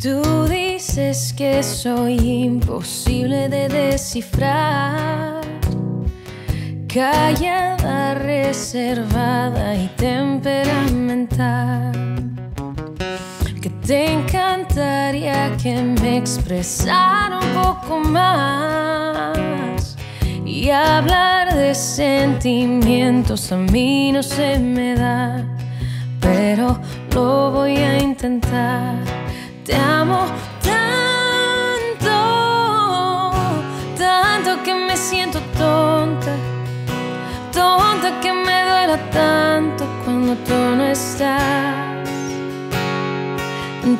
Tú dices que soy imposible de descifrar, callada, reservada y temperamental. Que te encantaría que me expresara un poco más y hablar de sentimientos a mí no se me da, pero lo voy a intentar. Te amo tanto, tanto que me siento tonta, tonta que me duela tanto cuando tú no estás.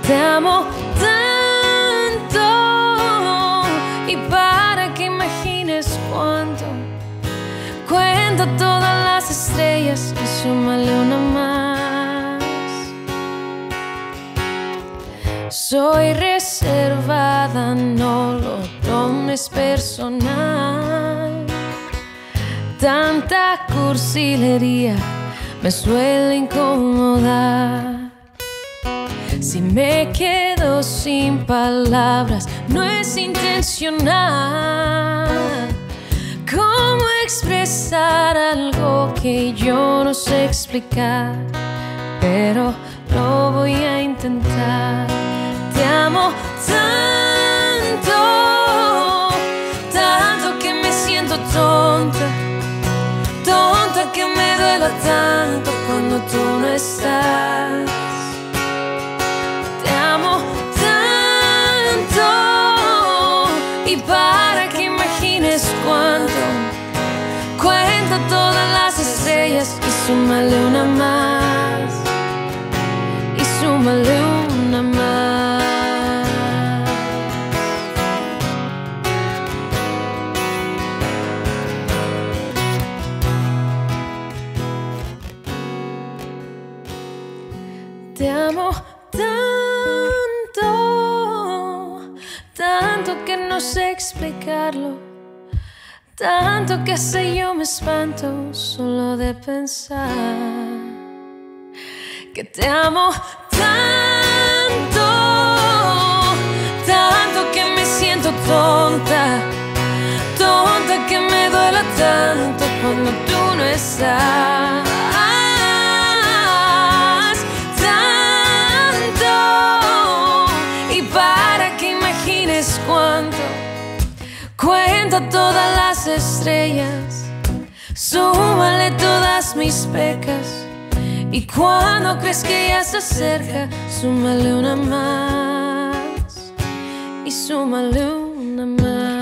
Te amo tanto y para que imagines cuánto, cuenta todas las estrellas y súmale una Soy reservada, no lo tomes personal. Tanta cursilería me suele incomodar. Si me quedo sin palabras, no es intencional. ¿Cómo expresar algo que yo no sé explicar? Pero lo voy a intentar. Te amo tanto, tanto que me siento tonta, tonta que me duela tanto cuando tú no estás. Te amo tanto y para que imagines cuánto, cuenta todas las estrellas y súmale una más y súmale una Te amo tanto, tanto que no sé explicarlo, tanto que hasta yo me espanto solo de pensar que te amo tanto, tanto que me siento tonta, tonta que me duela tanto cuando tú no estás. Todas las estrellas, súmale todas mis pecas. Y cuando crees que ya se acerca, súmale una más. Y súmale una más.